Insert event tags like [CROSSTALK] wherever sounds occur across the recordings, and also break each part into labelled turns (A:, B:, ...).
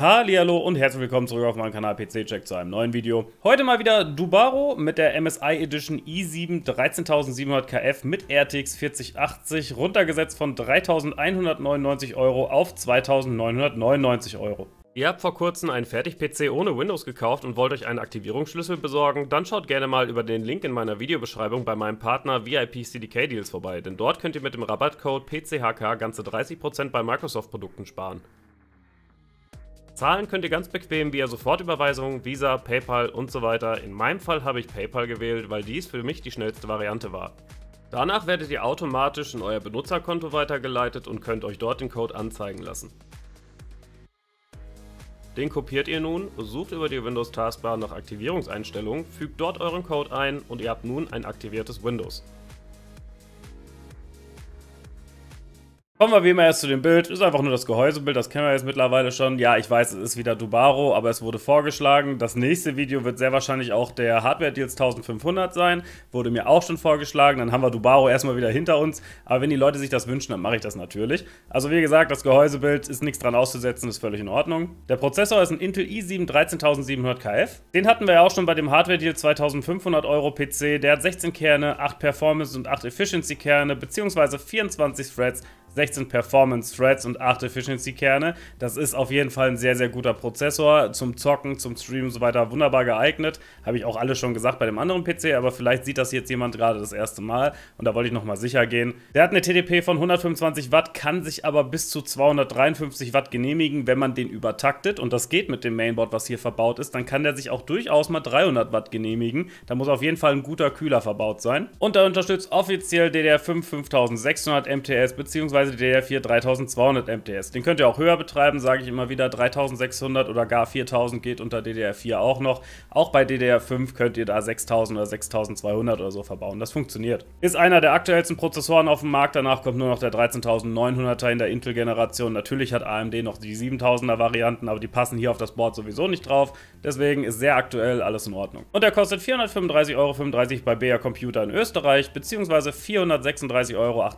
A: Hallo und herzlich willkommen zurück auf meinem Kanal PC Check zu einem neuen Video. Heute mal wieder Dubaro mit der MSI Edition i7 13700 KF mit RTX 4080 runtergesetzt von 3199 Euro auf 2999 Euro. Ihr habt vor kurzem einen Fertig-PC ohne Windows gekauft und wollt euch einen Aktivierungsschlüssel besorgen? Dann schaut gerne mal über den Link in meiner Videobeschreibung bei meinem Partner VIP CDK Deals vorbei, denn dort könnt ihr mit dem Rabattcode PCHK ganze 30% bei Microsoft-Produkten sparen. Zahlen könnt ihr ganz bequem via Sofortüberweisung, Visa, PayPal und so weiter. In meinem Fall habe ich PayPal gewählt, weil dies für mich die schnellste Variante war. Danach werdet ihr automatisch in euer Benutzerkonto weitergeleitet und könnt euch dort den Code anzeigen lassen. Den kopiert ihr nun, sucht über die Windows Taskbar nach Aktivierungseinstellungen, fügt dort euren Code ein und ihr habt nun ein aktiviertes Windows. Kommen wir wie immer erst zu dem Bild. Ist einfach nur das Gehäusebild, das kennen wir jetzt mittlerweile schon. Ja, ich weiß, es ist wieder Dubaro, aber es wurde vorgeschlagen. Das nächste Video wird sehr wahrscheinlich auch der Hardware Deals 1500 sein. Wurde mir auch schon vorgeschlagen. Dann haben wir Dubaro erstmal wieder hinter uns. Aber wenn die Leute sich das wünschen, dann mache ich das natürlich. Also wie gesagt, das Gehäusebild ist nichts dran auszusetzen, ist völlig in Ordnung. Der Prozessor ist ein Intel i7 13700 KF. Den hatten wir ja auch schon bei dem Hardware Deal 2500 Euro PC. Der hat 16 Kerne, 8 Performance und 8 Efficiency Kerne, beziehungsweise 24 Threads 16 Performance Threads und 8 Efficiency Kerne. Das ist auf jeden Fall ein sehr, sehr guter Prozessor. Zum Zocken, zum Streamen und so weiter wunderbar geeignet. Habe ich auch alles schon gesagt bei dem anderen PC, aber vielleicht sieht das jetzt jemand gerade das erste Mal und da wollte ich nochmal sicher gehen. Der hat eine TDP von 125 Watt, kann sich aber bis zu 253 Watt genehmigen, wenn man den übertaktet und das geht mit dem Mainboard, was hier verbaut ist, dann kann der sich auch durchaus mal 300 Watt genehmigen. Da muss auf jeden Fall ein guter Kühler verbaut sein. Und er unterstützt offiziell DDR5 5600 MTS bzw beziehungsweise DDR4 3200 MTS. Den könnt ihr auch höher betreiben, sage ich immer wieder. 3600 oder gar 4000 geht unter DDR4 auch noch. Auch bei DDR5 könnt ihr da 6000 oder 6200 oder so verbauen. Das funktioniert. Ist einer der aktuellsten Prozessoren auf dem Markt. Danach kommt nur noch der 13900er in der Intel-Generation. Natürlich hat AMD noch die 7000er Varianten, aber die passen hier auf das Board sowieso nicht drauf. Deswegen ist sehr aktuell alles in Ordnung. Und der kostet 435,35 Euro bei BR Computer in Österreich, beziehungsweise 436,38 Euro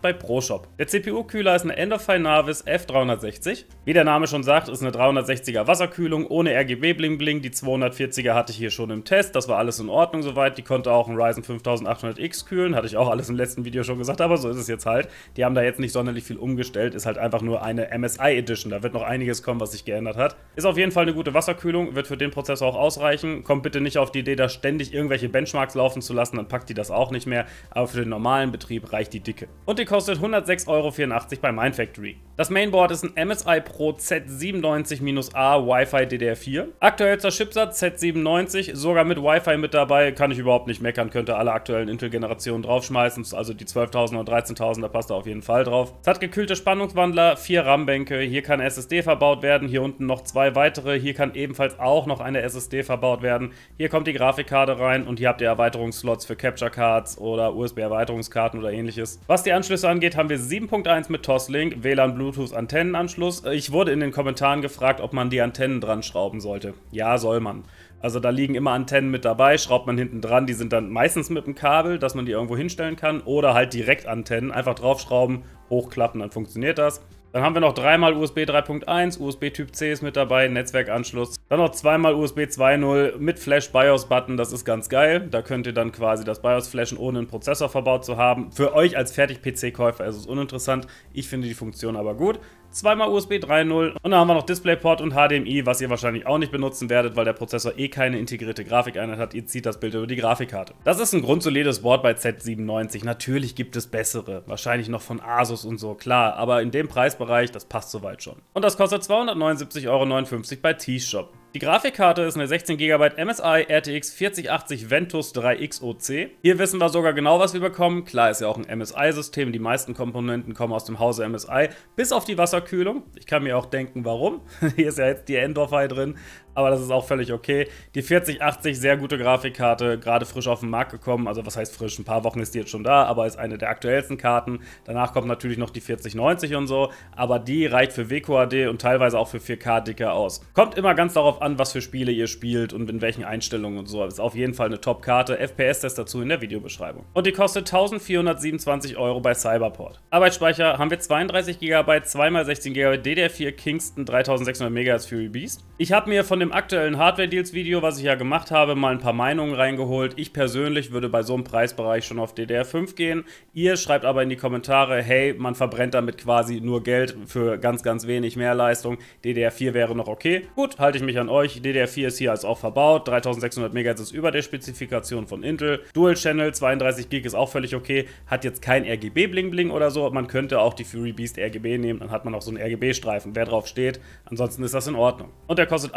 A: bei ProShop. Der CPU-Kühler ist eine Endofine Navis F360. Wie der Name schon sagt, ist eine 360er Wasserkühlung ohne RGB Bling Bling. Die 240er hatte ich hier schon im Test. Das war alles in Ordnung soweit. Die konnte auch ein Ryzen 5800X kühlen. Hatte ich auch alles im letzten Video schon gesagt, aber so ist es jetzt halt. Die haben da jetzt nicht sonderlich viel umgestellt. Ist halt einfach nur eine MSI Edition. Da wird noch einiges kommen, was sich geändert hat. Ist auf jeden Fall eine gute Wasserkühlung. Wird für den Prozessor auch ausreichen. Kommt bitte nicht auf die Idee, da ständig irgendwelche Benchmarks laufen zu lassen. Dann packt die das auch nicht mehr. Aber für den normalen Betrieb reicht die Dicke. Und die kostet 106 Euro Euro bei Mindfactory. Das Mainboard ist ein MSI Pro Z97-A Wi-Fi DDR4. Aktuellster Chipsatz Z97, sogar mit Wi-Fi mit dabei, kann ich überhaupt nicht meckern, könnte alle aktuellen Intel-Generationen draufschmeißen, also die 12.000 und 13.000, da passt er auf jeden Fall drauf. Es hat gekühlte Spannungswandler, vier RAM-Bänke, hier kann SSD verbaut werden, hier unten noch zwei weitere, hier kann ebenfalls auch noch eine SSD verbaut werden. Hier kommt die Grafikkarte rein und hier habt ihr Erweiterungsslots für Capture Cards oder USB-Erweiterungskarten oder ähnliches. Was die Anschlüsse angeht, haben wir 7.1 mit Toslink, WLAN, Bluetooth Bluetooth-Antennenanschluss. Ich wurde in den Kommentaren gefragt, ob man die Antennen dran schrauben sollte. Ja, soll man. Also da liegen immer Antennen mit dabei, schraubt man hinten dran. Die sind dann meistens mit dem Kabel, dass man die irgendwo hinstellen kann. Oder halt direkt Antennen. Einfach draufschrauben, hochklappen, dann funktioniert das. Dann haben wir noch dreimal USB 3.1, USB Typ C ist mit dabei, Netzwerkanschluss. Dann noch zweimal USB 2.0 mit Flash BIOS Button, das ist ganz geil. Da könnt ihr dann quasi das BIOS flashen, ohne einen Prozessor verbaut zu haben. Für euch als Fertig-PC-Käufer ist es uninteressant. Ich finde die Funktion aber gut zweimal USB 3.0 und dann haben wir noch DisplayPort und HDMI, was ihr wahrscheinlich auch nicht benutzen werdet, weil der Prozessor eh keine integrierte Grafikeinheit hat. Ihr zieht das Bild über die Grafikkarte. Das ist ein grundsolides Board bei Z97. Natürlich gibt es bessere, wahrscheinlich noch von Asus und so, klar, aber in dem Preisbereich, das passt soweit schon. Und das kostet 279,59 Euro bei T-Shop. Die Grafikkarte ist eine 16 GB MSI RTX 4080 Ventus 3X OC. Hier wissen wir sogar genau, was wir bekommen. Klar ist ja auch ein MSI-System, die meisten Komponenten kommen aus dem Hause MSI, bis auf die Wasserkühlung. Ich kann mir auch denken, warum. [LAUGHS] Hier ist ja jetzt die Endorphi drin. Aber das ist auch völlig okay. Die 4080, sehr gute Grafikkarte, gerade frisch auf den Markt gekommen, also was heißt frisch, ein paar Wochen ist die jetzt schon da, aber ist eine der aktuellsten Karten. Danach kommt natürlich noch die 4090 und so, aber die reicht für WQAD und teilweise auch für 4K dicker aus. Kommt immer ganz darauf an, was für Spiele ihr spielt und in welchen Einstellungen und so. Ist auf jeden Fall eine Top-Karte. FPS-Test dazu in der Videobeschreibung. Und die kostet 1427 Euro bei Cyberport. Arbeitsspeicher haben wir 32 GB, 2x16 GB DDR4 Kingston 3600 MHz Fury Beast. Ich habe mir von dem aktuellen Hardware-Deals-Video, was ich ja gemacht habe, mal ein paar Meinungen reingeholt. Ich persönlich würde bei so einem Preisbereich schon auf DDR5 gehen. Ihr schreibt aber in die Kommentare, hey, man verbrennt damit quasi nur Geld für ganz, ganz wenig mehr Leistung. DDR4 wäre noch okay. Gut, halte ich mich an euch. DDR4 ist hier als auch verbaut. 3600 MHz ist über der Spezifikation von Intel. Dual Channel, 32 GB ist auch völlig okay. Hat jetzt kein RGB-Bling-Bling oder so. Man könnte auch die Fury Beast RGB nehmen, dann hat man auch so einen RGB-Streifen, wer drauf steht. Ansonsten ist das in Ordnung. Und der kostet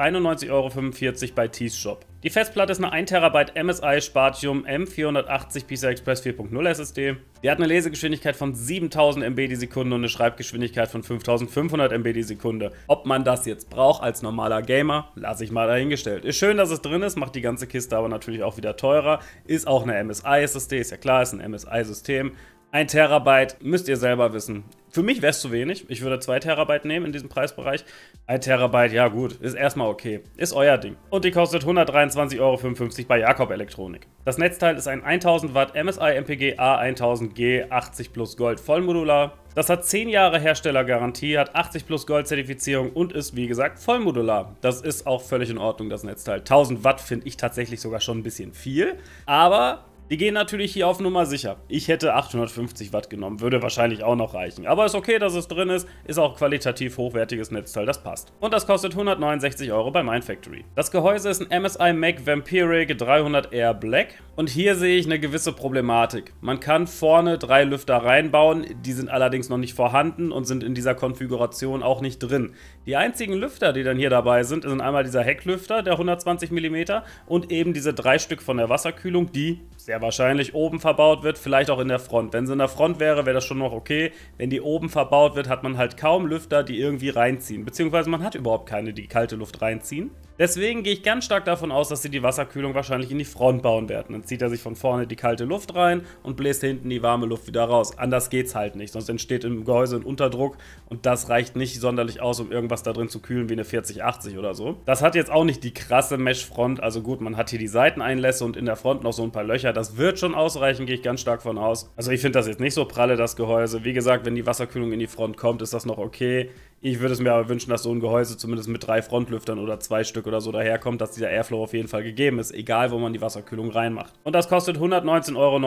A: 91,45 Euro bei Tees Shop. Die Festplatte ist eine 1 TB MSI Spatium M480 PCI Express 4.0 SSD. Die hat eine Lesegeschwindigkeit von 7000 MB die Sekunde und eine Schreibgeschwindigkeit von 5500 MB die Sekunde. Ob man das jetzt braucht als normaler Gamer, lasse ich mal dahingestellt. Ist schön, dass es drin ist, macht die ganze Kiste aber natürlich auch wieder teurer. Ist auch eine MSI SSD, ist ja klar, ist ein MSI-System. Ein Terabyte müsst ihr selber wissen. Für mich wäre es zu wenig. Ich würde 2 Terabyte nehmen in diesem Preisbereich. 1 Terabyte, ja gut, ist erstmal okay. Ist euer Ding. Und die kostet 123,55 Euro bei Jakob Elektronik. Das Netzteil ist ein 1000 Watt MSI MPG A1000G 80 plus Gold Vollmodular. Das hat 10 Jahre Herstellergarantie, hat 80 plus Gold Zertifizierung und ist wie gesagt vollmodular. Das ist auch völlig in Ordnung, das Netzteil. 1000 Watt finde ich tatsächlich sogar schon ein bisschen viel. Aber die gehen natürlich hier auf Nummer sicher. Ich hätte 850 Watt genommen, würde wahrscheinlich auch noch reichen. Aber ist okay, dass es drin ist, ist auch qualitativ hochwertiges Netzteil, das passt. Und das kostet 169 Euro bei Mindfactory. Das Gehäuse ist ein MSI Mac Vampiric 300R Black und hier sehe ich eine gewisse Problematik. Man kann vorne drei Lüfter reinbauen, die sind allerdings noch nicht vorhanden und sind in dieser Konfiguration auch nicht drin. Die einzigen Lüfter, die dann hier dabei sind, sind einmal dieser Hecklüfter, der 120 mm und eben diese drei Stück von der Wasserkühlung, die sehr wahrscheinlich oben verbaut wird, vielleicht auch in der Front. Wenn sie in der Front wäre, wäre das schon noch okay. Wenn die oben verbaut wird, hat man halt kaum Lüfter, die irgendwie reinziehen. Beziehungsweise man hat überhaupt keine, die kalte Luft reinziehen. Deswegen gehe ich ganz stark davon aus, dass sie die Wasserkühlung wahrscheinlich in die Front bauen werden. Dann zieht er sich von vorne die kalte Luft rein und bläst hinten die warme Luft wieder raus. Anders geht's halt nicht, sonst entsteht im Gehäuse ein Unterdruck und das reicht nicht sonderlich aus, um irgendwas da drin zu kühlen wie eine 4080 oder so. Das hat jetzt auch nicht die krasse Mesh-Front, also gut, man hat hier die Seiteneinlässe und in der Front noch so ein paar Löcher. Das wird schon ausreichen, gehe ich ganz stark von aus. Also ich finde das jetzt nicht so pralle, das Gehäuse. Wie gesagt, wenn die Wasserkühlung in die Front kommt, ist das noch okay. Ich würde es mir aber wünschen, dass so ein Gehäuse zumindest mit drei Frontlüftern oder zwei Stück oder so daherkommt, dass dieser Airflow auf jeden Fall gegeben ist, egal wo man die Wasserkühlung reinmacht. Und das kostet 119,89 Euro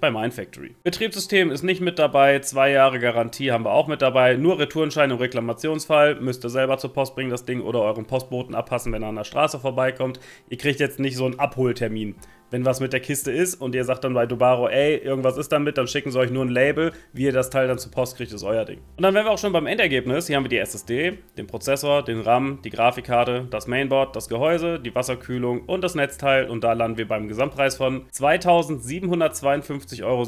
A: bei Mindfactory. Betriebssystem ist nicht mit dabei, zwei Jahre Garantie haben wir auch mit dabei, nur Retourenschein im Reklamationsfall, müsst ihr selber zur Post bringen das Ding oder euren Postboten abpassen, wenn er an der Straße vorbeikommt. Ihr kriegt jetzt nicht so einen Abholtermin wenn was mit der Kiste ist und ihr sagt dann bei Dubaro, ey, irgendwas ist damit, dann schicken sie euch nur ein Label. Wie ihr das Teil dann zur Post kriegt, ist euer Ding. Und dann wären wir auch schon beim Endergebnis. Hier haben wir die SSD, den Prozessor, den RAM, die Grafikkarte, das Mainboard, das Gehäuse, die Wasserkühlung und das Netzteil. Und da landen wir beim Gesamtpreis von 2752,67 Euro.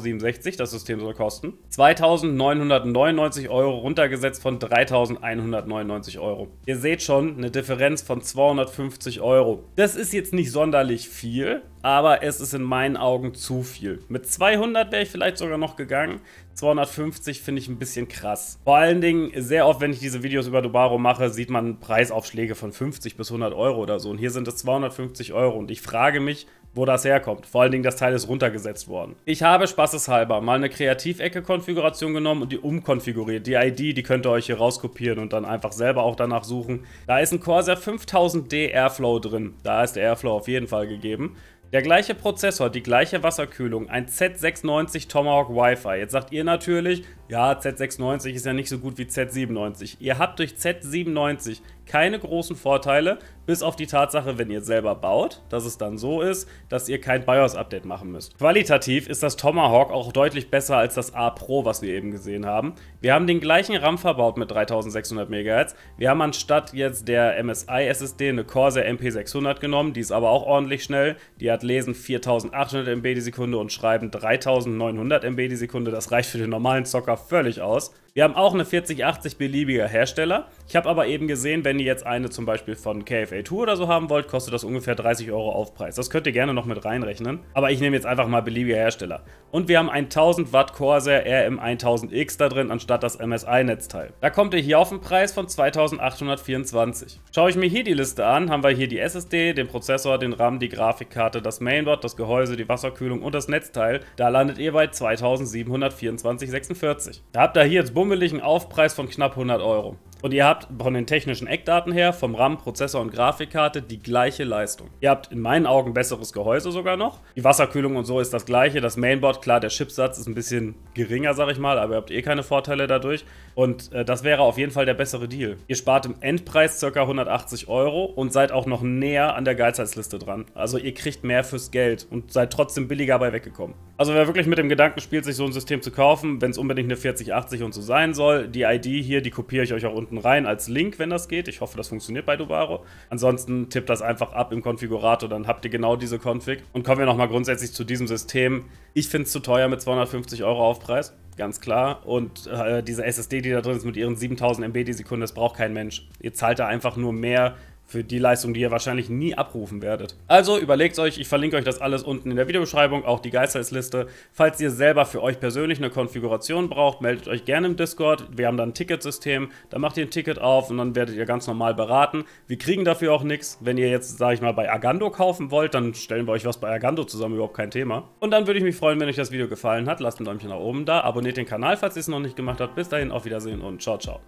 A: Das System soll kosten. 2999 Euro runtergesetzt von 3199 Euro. Ihr seht schon, eine Differenz von 250 Euro. Das ist jetzt nicht sonderlich viel, aber es ist in meinen Augen zu viel. Mit 200 wäre ich vielleicht sogar noch gegangen. 250 finde ich ein bisschen krass. Vor allen Dingen, sehr oft, wenn ich diese Videos über Dubaro mache, sieht man Preisaufschläge von 50 bis 100 Euro oder so. Und hier sind es 250 Euro. Und ich frage mich, wo das herkommt. Vor allen Dingen, das Teil ist runtergesetzt worden. Ich habe spaßeshalber mal eine Kreativecke-Konfiguration genommen und die umkonfiguriert. Die ID, die könnt ihr euch hier rauskopieren und dann einfach selber auch danach suchen. Da ist ein Corsair 5000D Airflow drin. Da ist der Airflow auf jeden Fall gegeben. Der gleiche Prozessor, die gleiche Wasserkühlung, ein Z690 Tomahawk Wi-Fi. Jetzt sagt ihr natürlich, ja, Z690 ist ja nicht so gut wie Z97. Ihr habt durch Z97 keine großen Vorteile, bis auf die Tatsache, wenn ihr selber baut, dass es dann so ist, dass ihr kein BIOS-Update machen müsst. Qualitativ ist das Tomahawk auch deutlich besser als das A Pro, was wir eben gesehen haben. Wir haben den gleichen RAM verbaut mit 3600 MHz. Wir haben anstatt jetzt der MSI SSD eine Corsair MP600 genommen, die ist aber auch ordentlich schnell. Die hat Lesen 4800 MB die Sekunde und Schreiben 3900 MB die Sekunde. Das reicht für den normalen Zocker völlig aus. Wir haben auch eine 4080 beliebiger Hersteller. Ich habe aber eben gesehen, wenn ihr jetzt eine zum Beispiel von KFA2 oder so haben wollt, kostet das ungefähr 30 Euro Aufpreis. Das könnt ihr gerne noch mit reinrechnen. Aber ich nehme jetzt einfach mal beliebiger Hersteller. Und wir haben ein 1000 Watt Corsair RM1000X da drin, anstatt das MSI-Netzteil. Da kommt ihr hier auf einen Preis von 2824. Schaue ich mir hier die Liste an, haben wir hier die SSD, den Prozessor, den RAM, die Grafikkarte, das Mainboard, das Gehäuse, die Wasserkühlung und das Netzteil. Da landet ihr bei 2724,46. Da habt ihr hier jetzt bummeligen Aufpreis von knapp 100 Euro. Und ihr habt von den technischen Eckdaten her, vom RAM, Prozessor und Grafikkarte, die gleiche Leistung. Ihr habt in meinen Augen besseres Gehäuse sogar noch. Die Wasserkühlung und so ist das gleiche. Das Mainboard, klar, der Chipsatz ist ein bisschen geringer, sag ich mal, aber ihr habt eh keine Vorteile dadurch. Und äh, das wäre auf jeden Fall der bessere Deal. Ihr spart im Endpreis ca. 180 Euro und seid auch noch näher an der Geizheitsliste dran. Also ihr kriegt mehr fürs Geld und seid trotzdem billiger bei weggekommen. Also wer wirklich mit dem Gedanken spielt, sich so ein System zu kaufen, wenn es unbedingt eine 4080 und so sein soll, die ID hier, die kopiere ich euch auch unten unten rein als Link, wenn das geht. Ich hoffe, das funktioniert bei Dubaro. Ansonsten tippt das einfach ab im Konfigurator, dann habt ihr genau diese Config. Und kommen wir nochmal grundsätzlich zu diesem System. Ich finde es zu teuer mit 250 Euro Aufpreis, ganz klar. Und äh, diese SSD, die da drin ist mit ihren 7000 MB die Sekunde, das braucht kein Mensch. Ihr zahlt da einfach nur mehr für die Leistung, die ihr wahrscheinlich nie abrufen werdet. Also überlegt euch, ich verlinke euch das alles unten in der Videobeschreibung, auch die Geizhalsliste. Falls ihr selber für euch persönlich eine Konfiguration braucht, meldet euch gerne im Discord. Wir haben da ein Ticketsystem, da macht ihr ein Ticket auf und dann werdet ihr ganz normal beraten. Wir kriegen dafür auch nichts. Wenn ihr jetzt, sage ich mal, bei Agando kaufen wollt, dann stellen wir euch was bei Agando zusammen, überhaupt kein Thema. Und dann würde ich mich freuen, wenn euch das Video gefallen hat. Lasst ein Däumchen nach oben da, abonniert den Kanal, falls ihr es noch nicht gemacht habt. Bis dahin, auf Wiedersehen und ciao, ciao.